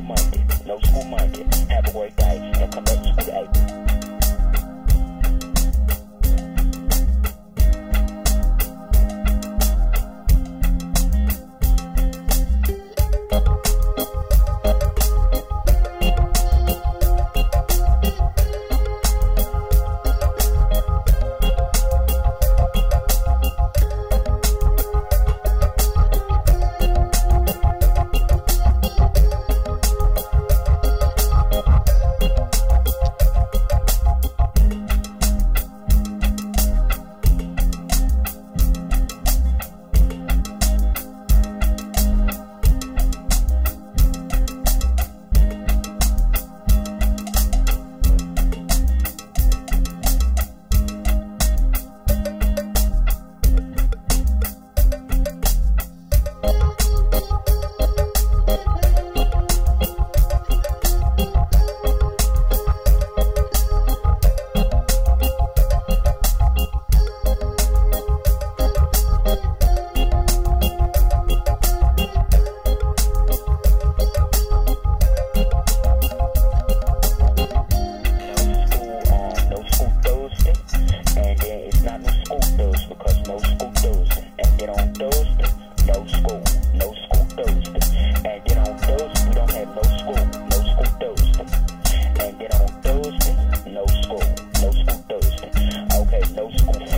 Monday, no school Monday. Have a great day and come back to the 8. Thursday, no school. No school Thursday. Okay, no school